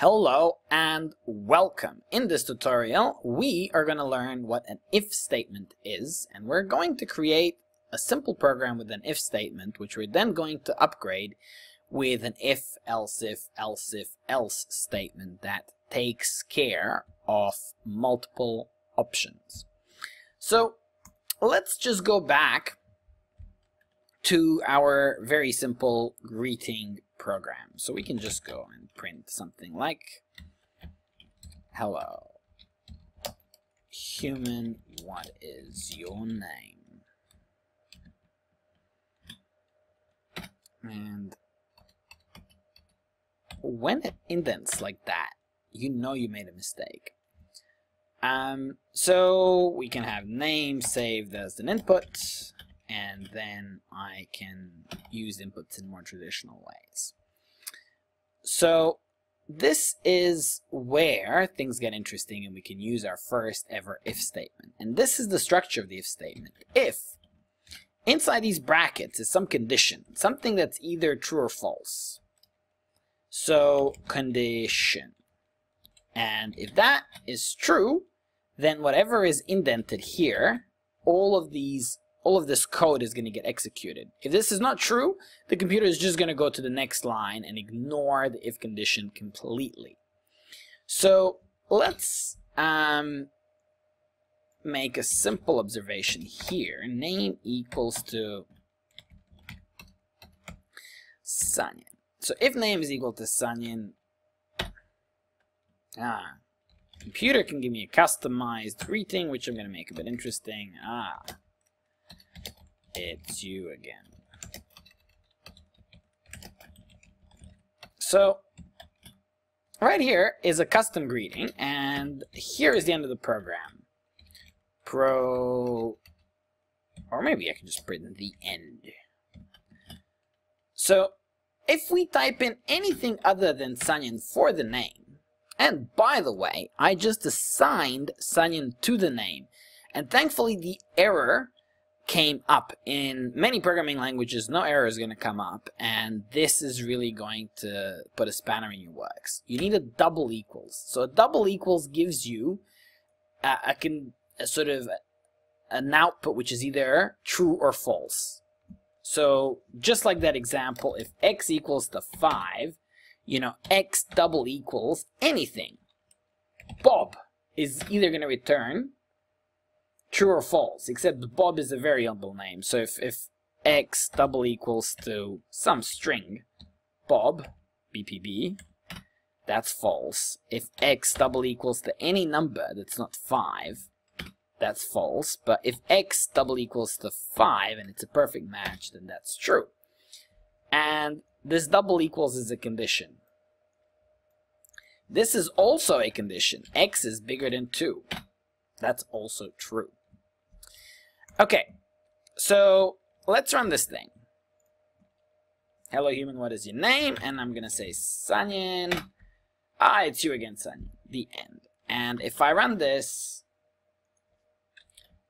Hello and welcome. In this tutorial, we are going to learn what an if statement is, and we're going to create a simple program with an if statement, which we're then going to upgrade with an if, else if, else if, else statement that takes care of multiple options. So let's just go back to our very simple greeting program. So we can just go and print something like hello human what is your name? And when it indents like that you know you made a mistake. Um, so we can have name saved as an input and then I can use inputs in more traditional ways. So this is where things get interesting and we can use our first ever if statement. And this is the structure of the if statement. If inside these brackets is some condition, something that's either true or false. So condition. And if that is true, then whatever is indented here, all of these all of this code is going to get executed. If this is not true, the computer is just going to go to the next line and ignore the if condition completely. So let's um, make a simple observation here. Name equals to Sanjin. So if name is equal to Sanjin, ah, computer can give me a customized greeting, which I'm going to make a bit interesting. Ah, it's you again. So, right here is a custom greeting, and here is the end of the program. Pro, or maybe I can just print the end. So, if we type in anything other than Sanjin for the name, and by the way, I just assigned Sanjin to the name, and thankfully the error came up. In many programming languages, no error is going to come up, and this is really going to put a spanner in your works. You need a double equals. So a double equals gives you a, a, can, a sort of an output which is either true or false. So just like that example, if x equals to 5, you know, x double equals anything. Bob is either going to return true or false, except Bob is a variable name. So if, if x double equals to some string, Bob, BPB, that's false. If x double equals to any number that's not 5, that's false. But if x double equals to 5 and it's a perfect match, then that's true. And this double equals is a condition. This is also a condition. x is bigger than 2. That's also true. Okay, so let's run this thing. Hello human, what is your name? And I'm gonna say Sanjin. Ah, it's you again, Sanjin. The end. And if I run this,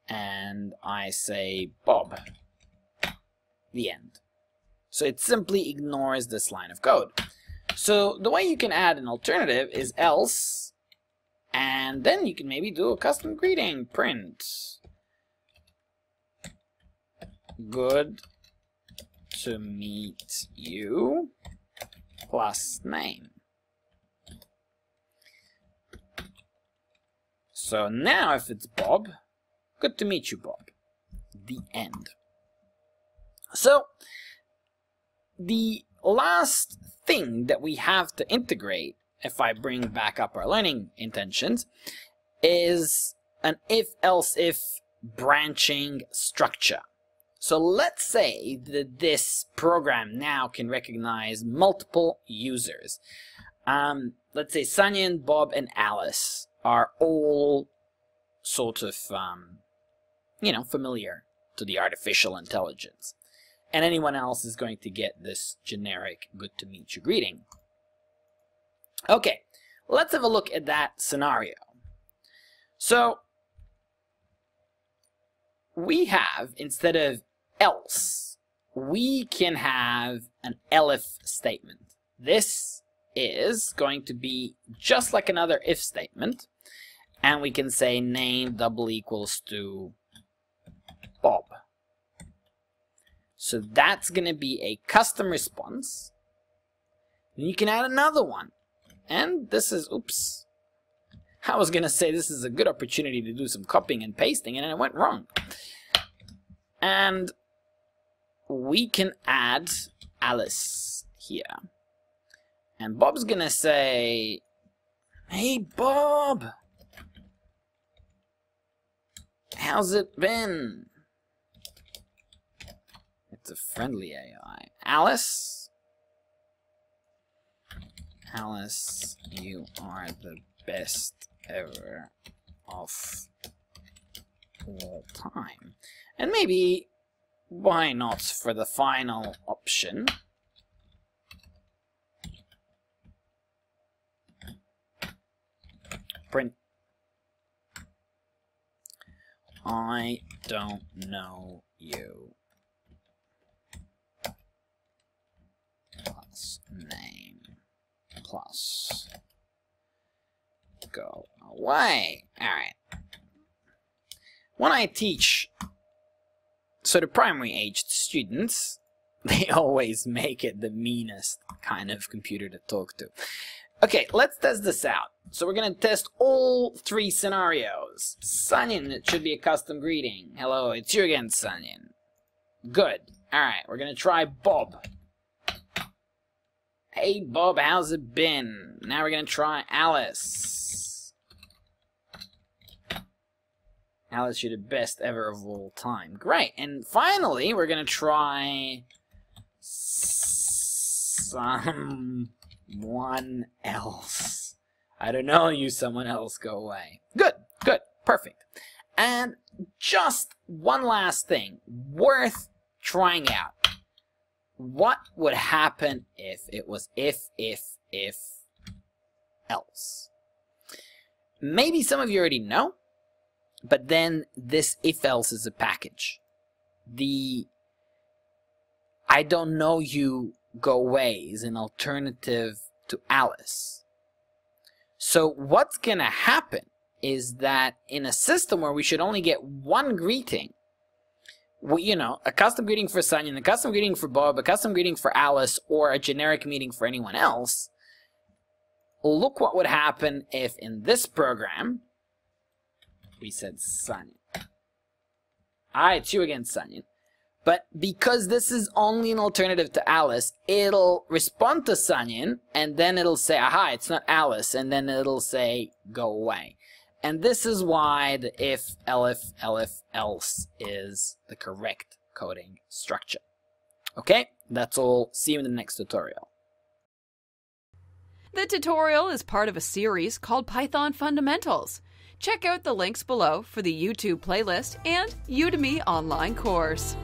and I say Bob, the end. So it simply ignores this line of code. So the way you can add an alternative is else, and then you can maybe do a custom greeting print good to meet you plus name. So now if it's Bob, good to meet you, Bob. The end. So the last thing that we have to integrate, if I bring back up our learning intentions, is an if-else-if branching structure. So let's say that this program now can recognize multiple users. Um, let's say Sanyan, Bob, and Alice are all sort of, um, you know, familiar to the artificial intelligence. And anyone else is going to get this generic good to meet you greeting. Okay, let's have a look at that scenario. So we have, instead of else, we can have an elif statement. This is going to be just like another if statement. And we can say name double equals to Bob. So that's going to be a custom response. Then you can add another one. And this is, oops. I was going to say this is a good opportunity to do some copying and pasting, and it went wrong. And we can add Alice here. And Bob's to say, Hey, Bob! How's it been? It's a friendly AI. Alice? Alice, you are the best ever of all time. And maybe, why not for the final option? Print. I don't know you. Plus name. Plus go away. Alright. When I teach sort the primary aged students, they always make it the meanest kind of computer to talk to. Okay, let's test this out. So we're to test all three scenarios. Sanjin, it should be a custom greeting. Hello, it's you again, Sanjin. Good. Alright, we're to try Bob. Hey, Bob, how's it been? Now we're to try Alice. Alice, you're the best ever of all time. Great. And finally, we're going to try someone else. I don't know you, someone else, go away. Good, good, perfect. And just one last thing worth trying out. What would happen if it was if, if, if, else? Maybe some of you already know, but then this if else is a package. The I don't know you go away is an alternative to Alice. So what's going to happen is that in a system where we should only get one greeting, we, you know, a custom greeting for Sanjin, a custom greeting for Bob, a custom greeting for Alice, or a generic meeting for anyone else, look what would happen if in this program we said Sanjin. Alright, it's you again, Sanjin. But because this is only an alternative to Alice, it'll respond to Sanjin, and then it'll say, aha, it's not Alice, and then it'll say, go away. And this is why the if, elif, elif, else is the correct coding structure. Okay, that's all. See you in the next tutorial. The tutorial is part of a series called Python Fundamentals. Check out the links below for the YouTube playlist and Udemy online course.